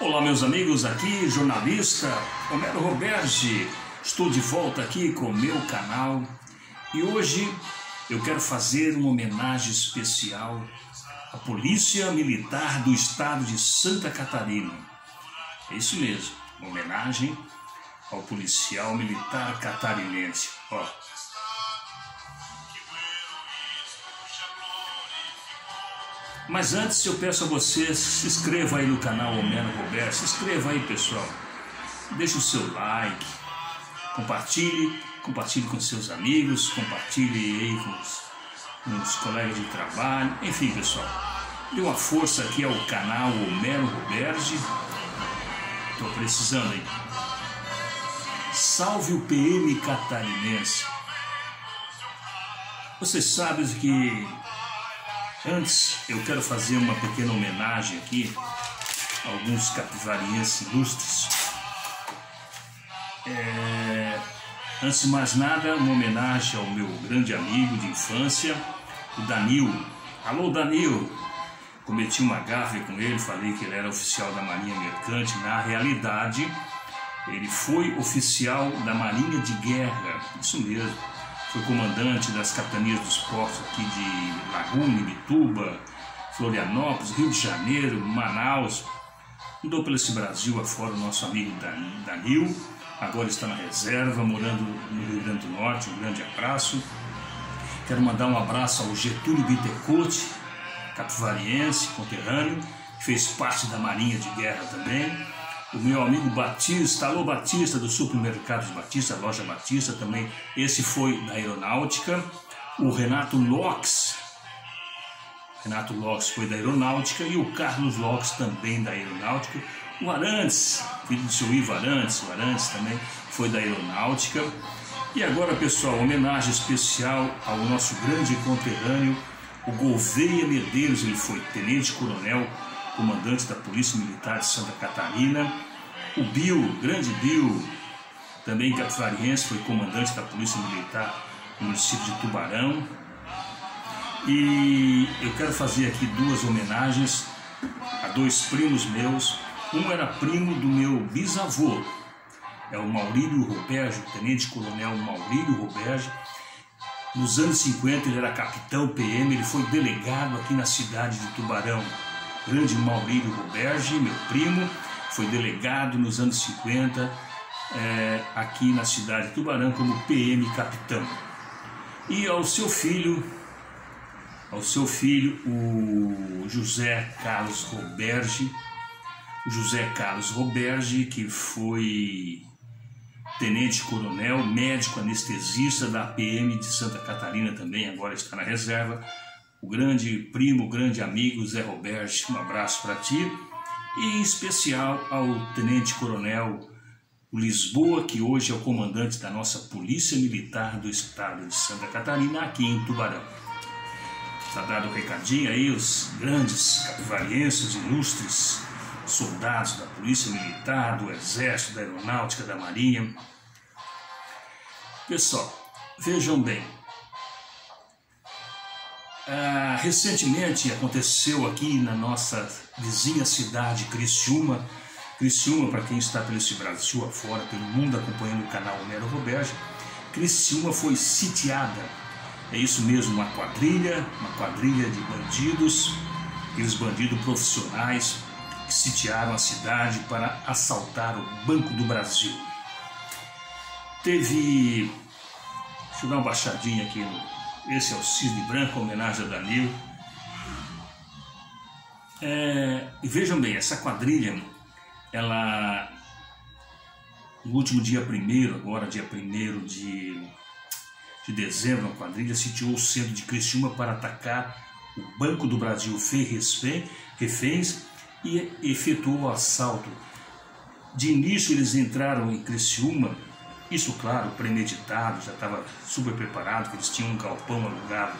Olá, meus amigos, aqui jornalista Homero Roberge. Estou de volta aqui com o meu canal e hoje eu quero fazer uma homenagem especial à Polícia Militar do Estado de Santa Catarina. É isso mesmo, uma homenagem ao policial militar catarinense. Ó, Mas antes eu peço a você, se inscreva aí no canal Homero Roberto, se inscreva aí pessoal, deixe o seu like, compartilhe, compartilhe com seus amigos, compartilhe aí com os, com os colegas de trabalho, enfim pessoal, dê uma força aqui ao canal Homero Roberge, estou precisando aí. Salve o PM catarinense. Vocês sabem que Antes, eu quero fazer uma pequena homenagem aqui a alguns capivarienses ilustres. É, antes de mais nada, uma homenagem ao meu grande amigo de infância, o Danil. Alô, Danil! Cometi uma gafe com ele, falei que ele era oficial da Marinha Mercante. Na realidade, ele foi oficial da Marinha de Guerra, isso mesmo foi comandante das capitanias dos portos aqui de Laguna, Ibituba, Florianópolis, Rio de Janeiro, Manaus. Andou pelo esse Brasil afora o nosso amigo Danil, agora está na reserva, morando no Rio Grande do Norte. Um grande abraço. Quero mandar um abraço ao Getúlio Bittencourt, capivariense, conterrâneo, que fez parte da Marinha de Guerra também o meu amigo Batista, alô Batista do Supermercados Batista, loja Batista também, esse foi da Aeronáutica, o Renato Locks, Renato Locks foi da Aeronáutica e o Carlos Locks também da Aeronáutica, o Arantes, filho do seu Ivo Arantes, o Arantes também foi da Aeronáutica, e agora pessoal, homenagem especial ao nosso grande conterrâneo, o Gouveia Medeiros, ele foi tenente-coronel comandante da Polícia Militar de Santa Catarina. O Bill, grande Bill, também cativariense, foi comandante da Polícia Militar no município de Tubarão. E eu quero fazer aqui duas homenagens a dois primos meus. Um era primo do meu bisavô, é o Maurílio Roberge, o tenente-coronel Maurílio Roberge. Nos anos 50 ele era capitão PM, ele foi delegado aqui na cidade de Tubarão grande Maurílio Roberge, meu primo, foi delegado nos anos 50 é, aqui na cidade de Tubarão como PM capitão. E ao seu filho, ao seu filho, o José Carlos Roberge, José Carlos Roberge, que foi tenente-coronel, médico anestesista da PM de Santa Catarina também, agora está na reserva, o grande primo, o grande amigo Zé Roberto, um abraço para ti. E em especial ao Tenente Coronel Lisboa, que hoje é o comandante da nossa Polícia Militar do Estado de Santa Catarina, aqui em Tubarão. Está dado o recadinho aí, os grandes capivarienses, ilustres soldados da Polícia Militar, do Exército, da Aeronáutica, da Marinha. Pessoal, vejam bem, ah, recentemente aconteceu aqui na nossa vizinha cidade, Criciúma. Criciúma, para quem está pelo esse Brasil afora, pelo mundo acompanhando o canal Homero Roberge, Criciúma foi sitiada. É isso mesmo, uma quadrilha, uma quadrilha de bandidos, aqueles bandidos profissionais que sitiaram a cidade para assaltar o Banco do Brasil. Teve. Deixa eu dar uma baixadinha aqui no, esse é o Cisne Branco, homenagem a Danilo. É, e vejam bem, essa quadrilha, ela no último dia primeiro, agora dia primeiro de, de dezembro, a quadrilha sitiou o centro de Criciúma para atacar o Banco do Brasil fez reféns e efetuou o assalto. De início eles entraram em Criciúma isso, claro, premeditado, já estava super preparado, que eles tinham um galpão alugado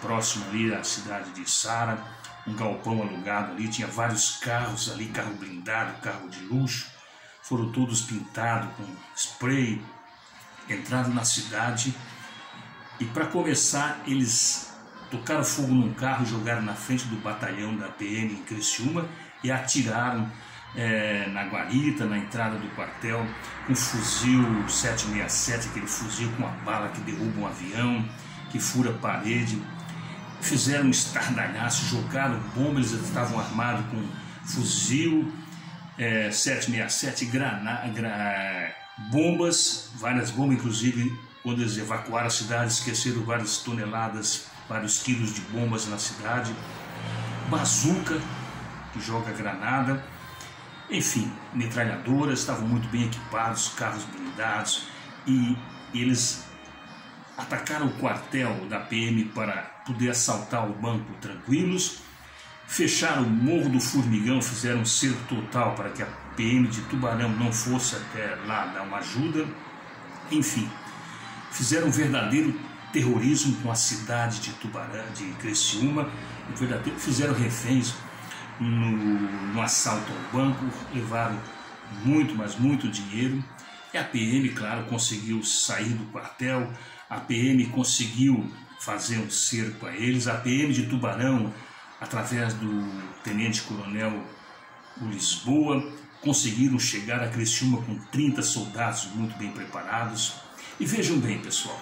próximo ali à cidade de Sara, um galpão alugado ali, tinha vários carros ali, carro blindado, carro de luxo, foram todos pintados com spray, entraram na cidade e para começar eles tocaram fogo num carro, jogaram na frente do batalhão da PM em Criciúma e atiraram é, na guarita, na entrada do quartel, um fuzil 767, aquele fuzil com uma bala que derruba um avião, que fura a parede. Fizeram um estardalhaço, jogaram bomba, eles estavam armados com fuzil é, 767, grana, gra, bombas, várias bombas, inclusive quando eles evacuaram a cidade, esqueceram várias toneladas, vários quilos de bombas na cidade, bazuca, que joga granada, enfim, metralhadoras, estavam muito bem equipados, carros blindados, e eles atacaram o quartel da PM para poder assaltar o banco tranquilos, fecharam o Morro do Formigão, fizeram um cerco total para que a PM de Tubarão não fosse até lá dar uma ajuda, enfim, fizeram um verdadeiro terrorismo com a cidade de Tubarão, de Criciúma, fizeram reféns no, no assalto ao banco, levaram muito, mas muito dinheiro. E a PM, claro, conseguiu sair do quartel, a PM conseguiu fazer um cerco a eles, a PM de Tubarão, através do tenente-coronel Lisboa, conseguiram chegar a Criciúma com 30 soldados muito bem preparados. E vejam bem, pessoal,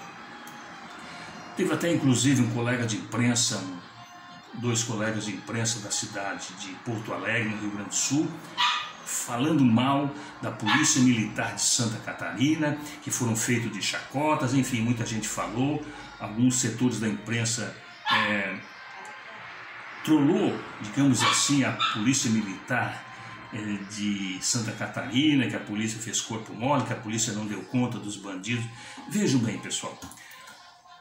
teve até inclusive um colega de imprensa, dois colegas de imprensa da cidade de Porto Alegre, no Rio Grande do Sul, falando mal da Polícia Militar de Santa Catarina, que foram feitos de chacotas, enfim, muita gente falou, alguns setores da imprensa é, trollou, digamos assim, a Polícia Militar é, de Santa Catarina, que a polícia fez corpo mole, que a polícia não deu conta dos bandidos. Vejam bem, pessoal,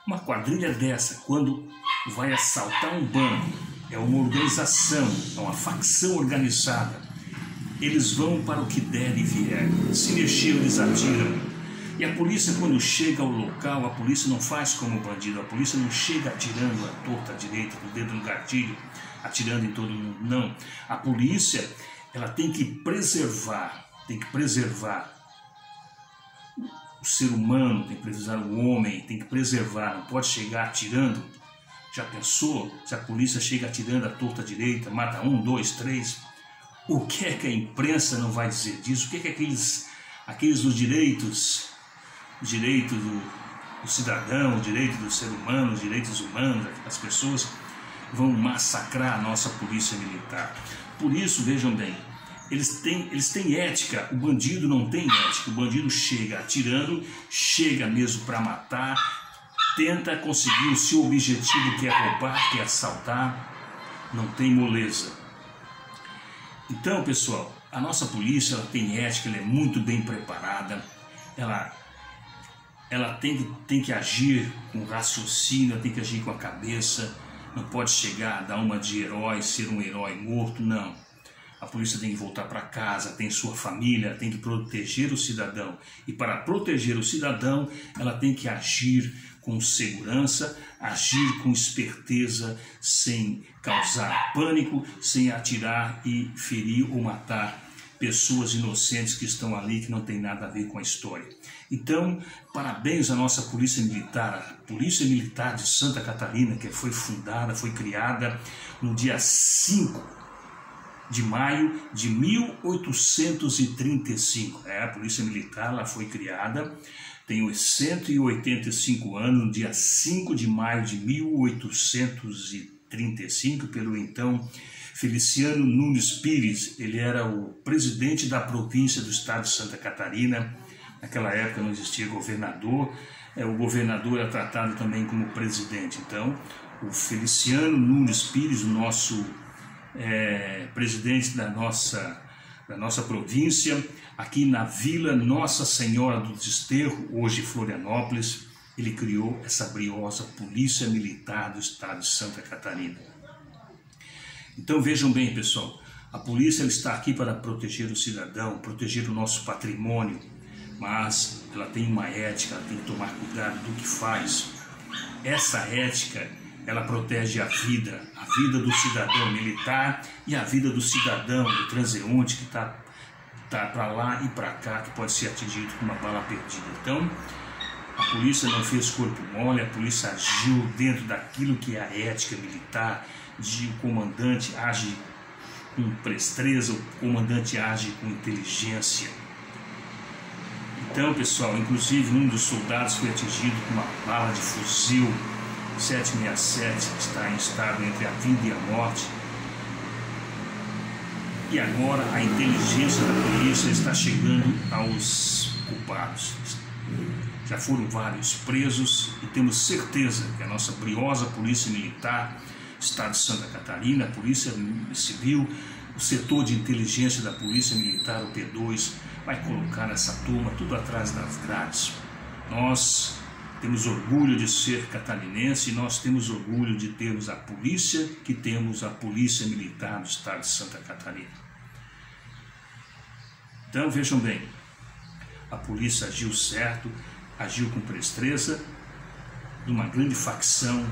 uma quadrilha dessa, quando vai assaltar um banco, é uma organização, é uma facção organizada. Eles vão para o que der e vier. Se mexer, eles atiram. E a polícia, quando chega ao local, a polícia não faz como o bandido, a polícia não chega atirando a torta à direita, com o dedo no gatilho, atirando em todo mundo. Não. A polícia, ela tem que preservar, tem que preservar o ser humano, tem que preservar o homem, tem que preservar, não pode chegar atirando. Já pensou se a polícia chega atirando a torta direita, mata um, dois, três? O que é que a imprensa não vai dizer disso? O que é que aqueles, aqueles dos direitos, direito do, do cidadão, o direito do ser humano, os direitos humanos, as pessoas vão massacrar a nossa polícia militar? Por isso, vejam bem, eles têm, eles têm ética, o bandido não tem ética, o bandido chega atirando, chega mesmo para matar, tenta conseguir o seu objetivo que é roubar, que é assaltar, não tem moleza. Então, pessoal, a nossa polícia ela tem ética, ela é muito bem preparada, ela, ela tem, que, tem que agir com raciocínio, tem que agir com a cabeça, não pode chegar a dar uma de herói, ser um herói morto, não a polícia tem que voltar para casa, tem sua família, tem que proteger o cidadão. E para proteger o cidadão, ela tem que agir com segurança, agir com esperteza, sem causar pânico, sem atirar e ferir ou matar pessoas inocentes que estão ali que não tem nada a ver com a história. Então, parabéns à nossa Polícia Militar, a Polícia Militar de Santa Catarina, que foi fundada, foi criada no dia 5 de maio de 1835. É, a Polícia Militar lá foi criada, tem 185 anos, no dia 5 de maio de 1835, pelo então Feliciano Nunes Pires. Ele era o presidente da província do estado de Santa Catarina. Naquela época não existia governador, é, o governador era tratado também como presidente. Então, o Feliciano Nunes Pires, nosso é, presidente da nossa, da nossa província, aqui na Vila Nossa Senhora do Desterro, hoje Florianópolis, ele criou essa briosa Polícia Militar do Estado de Santa Catarina. Então vejam bem, pessoal, a polícia está aqui para proteger o cidadão, proteger o nosso patrimônio, mas ela tem uma ética, ela tem que tomar cuidado do que faz. Essa ética ela protege a vida, a vida do cidadão militar e a vida do cidadão, do transeunte que está tá, para lá e para cá, que pode ser atingido com uma bala perdida. Então, a polícia não fez corpo mole, a polícia agiu dentro daquilo que é a ética militar, de o comandante age com presteza, o comandante age com inteligência. Então, pessoal, inclusive um dos soldados foi atingido com uma bala de fuzil 767, está em estado entre a vida e a morte. E agora a inteligência da polícia está chegando aos culpados. Já foram vários presos e temos certeza que a nossa briosa Polícia Militar, Estado de Santa Catarina, Polícia Civil, o setor de inteligência da Polícia Militar, o P2, vai colocar essa turma tudo atrás das grades. Nós temos orgulho de ser catarinense e nós temos orgulho de termos a polícia que temos a Polícia Militar do Estado de Santa Catarina. Então vejam bem, a polícia agiu certo, agiu com presteza, de uma grande facção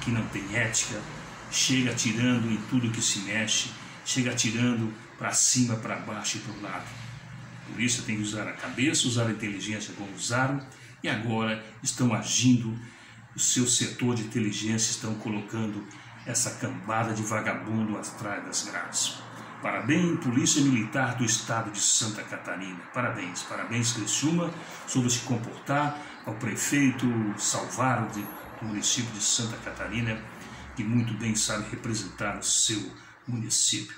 que não tem ética, chega atirando em tudo que se mexe, chega atirando para cima, para baixo e para o lado. Por isso tem que usar a cabeça, usar a inteligência como usaram, e agora estão agindo, o seu setor de inteligência estão colocando essa cambada de vagabundo atrás das grades. Parabéns, Polícia Militar do Estado de Santa Catarina. Parabéns, parabéns, Criciúma, sobre se comportar ao prefeito Salvaro de, do município de Santa Catarina, que muito bem sabe representar o seu município.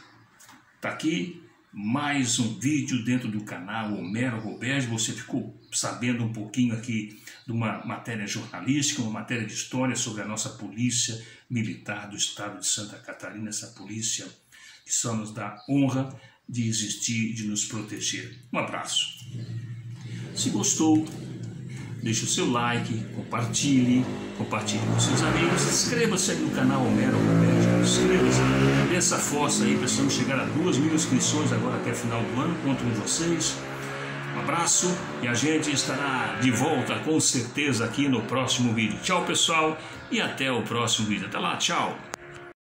Está aqui mais um vídeo dentro do canal Homero Roberto. Você ficou sabendo um pouquinho aqui de uma matéria jornalística, uma matéria de história sobre a nossa Polícia Militar do Estado de Santa Catarina, essa polícia que só nos dá honra de existir de nos proteger. Um abraço. Se gostou, deixe o seu like, compartilhe, compartilhe com seus amigos, inscreva-se no canal Homero Roberto, dê essa força aí, precisamos chegar a duas mil inscrições agora até final do ano, conto com vocês. Um abraço e a gente estará de volta com certeza aqui no próximo vídeo. Tchau pessoal e até o próximo vídeo. Até lá, tchau!